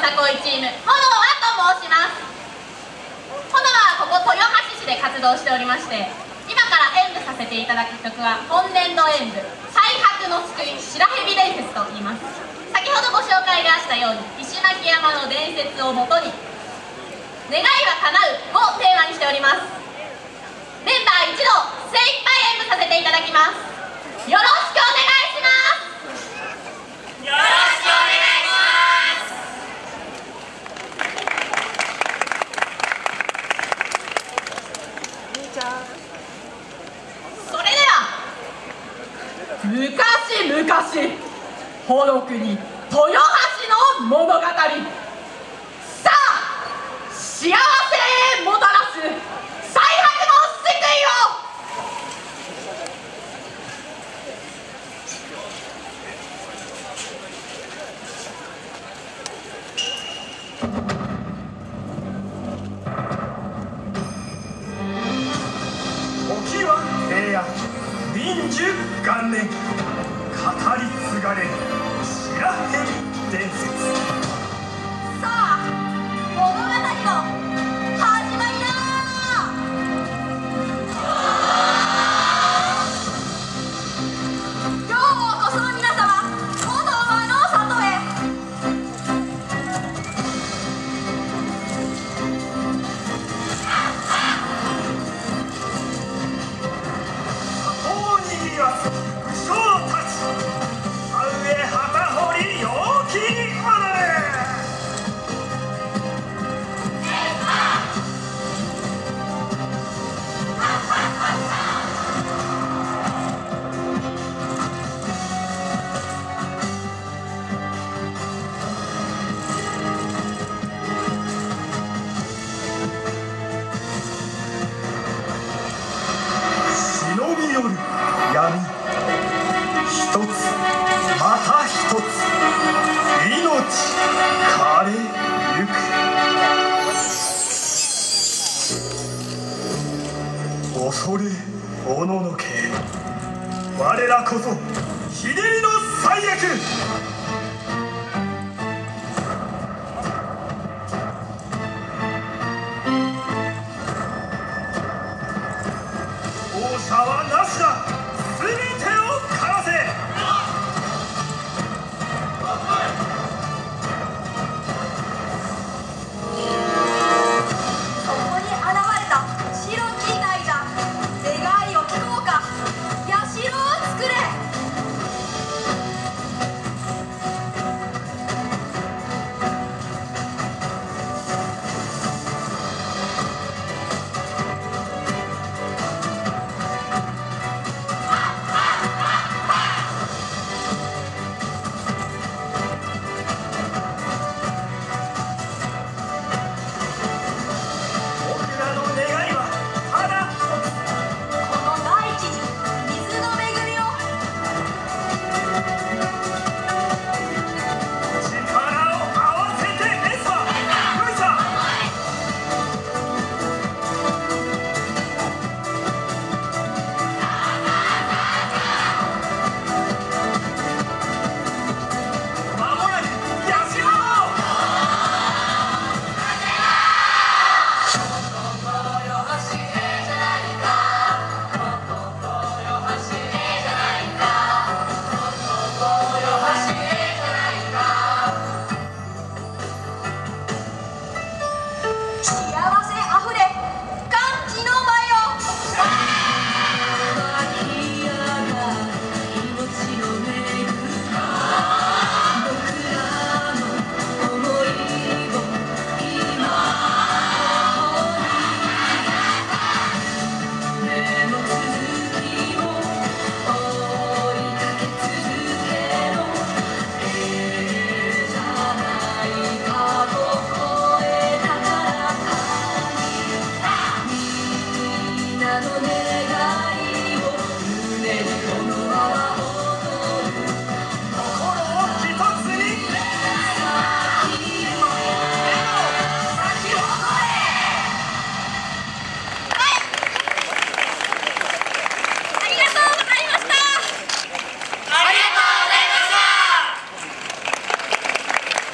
さこいチームほのわと申します。ほのわはここ豊橋市で活動しておりまして今から演舞させていただく曲は本年度演舞「最白の救い白蛇伝説」と言います。先ほどご紹介があったように石巻山の伝説をもとに「願いは叶う」をテーマにしております。メンバー一同精一杯演舞させていただきます。よろしくお願い昔々幌国豊橋の物語。さあ幸せへもたらす最悪の救いを元年語り継がれる白蛇伝説。闇一つまた一つ命枯れゆく恐れおののけ我らこそひねりの最悪。王者はなしだな